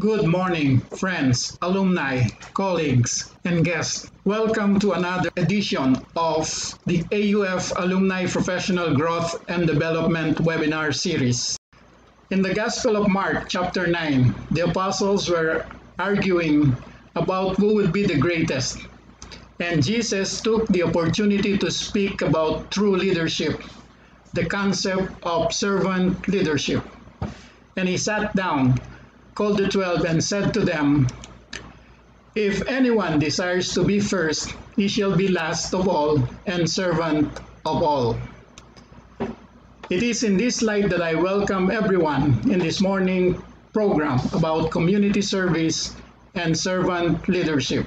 Good morning, friends, alumni, colleagues, and guests. Welcome to another edition of the AUF Alumni Professional Growth and Development webinar series. In the Gospel of Mark, chapter 9, the apostles were arguing about who would be the greatest. And Jesus took the opportunity to speak about true leadership, the concept of servant leadership. And he sat down called the twelve and said to them, If anyone desires to be first, he shall be last of all and servant of all. It is in this light that I welcome everyone in this morning program about community service and servant leadership.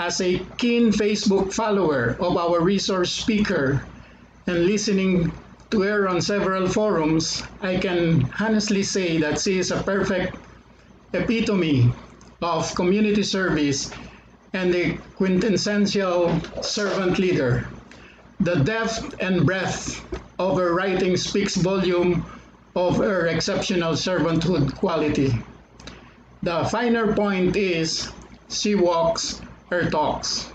As a keen Facebook follower of our resource speaker and listening to her on several forums, I can honestly say that she is a perfect epitome of community service and a quintessential servant leader. The depth and breadth of her writing speaks volume of her exceptional servanthood quality. The finer point is she walks her talks.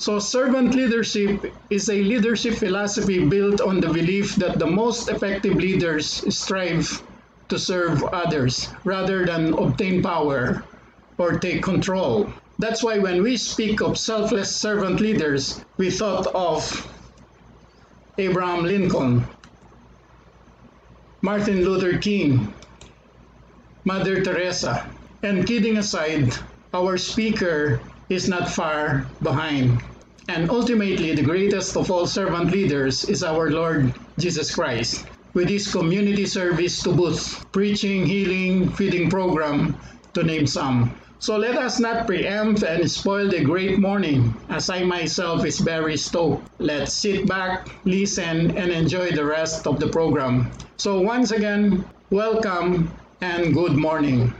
So, servant leadership is a leadership philosophy built on the belief that the most effective leaders strive to serve others rather than obtain power or take control. That's why when we speak of selfless servant leaders, we thought of Abraham Lincoln, Martin Luther King, Mother Teresa. And kidding aside, our speaker is not far behind. And ultimately, the greatest of all servant leaders is our Lord Jesus Christ. With his community service to boot, preaching, healing, feeding program, to name some. So let us not preempt and spoil the great morning, as I myself is very stoked. Let's sit back, listen, and enjoy the rest of the program. So once again, welcome and good morning.